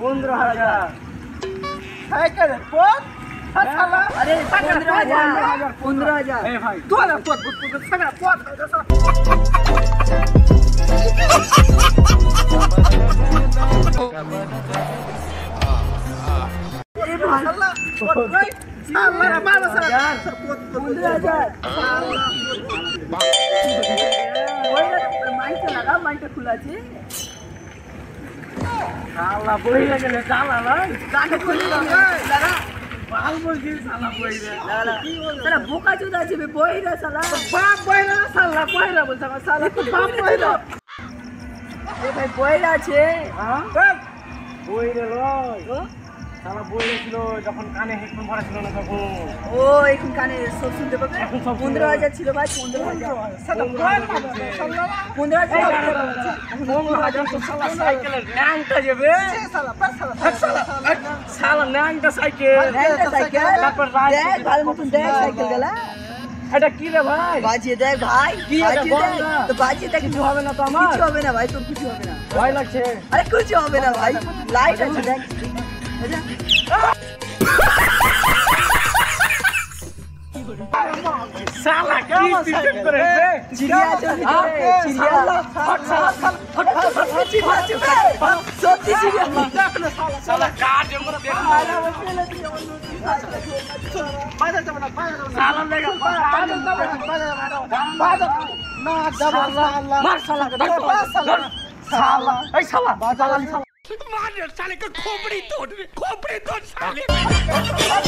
पंद्रह हज़ार साइकिल पोत अरे पंद्रह हज़ार पंद्रह हज़ार भाई दो हज़ार पोत पोत सगड़ा पोत Allah, mana salah? Bunda aja. Allah. Wah, main celaka, main terkulah sih. শালা শালা শালা শালা মাইকটা লাগা আছে শালা বই শালা নাই। গানটা খুলে দাও। লাগা ভালো বলছিস শালা বই রে। দাদা বোকা চোদা আছে বই রে সালা বাপ বই রে শালা বই রে বলছ শালা তো বাপ বই রে। এ ভাই বই আছে। হ্যাঁ? বই রে লয়। শালা বই ছিল যখন কানে হেডফোন ভরা ছিল না তখন। ও এখন কানে সব শুনতে পাবে? এখন সব পনেরো হাজার ছিল ভাই পনেরো হাজার। পনেরো তো সাইকেলের ন্যাংটা যাবে। ন্যাংটা সাইকেল। তারপর দেখ ভালো মতন দেখ সাইকেল গেলা। এটা কি রে ভাই? বাজিয়ে দেখ ভাই কি তো বাজিয়ে দেখ। কিছু হবে না তো আমার। কিছু হবে না ভাই তোর কিছু হবে না। ভয় লাগছে। আরে কিছু হবে না ভাই। লাইট আছে। দেখ। साला 妈的杀了个狗不理包子狗不理包子杀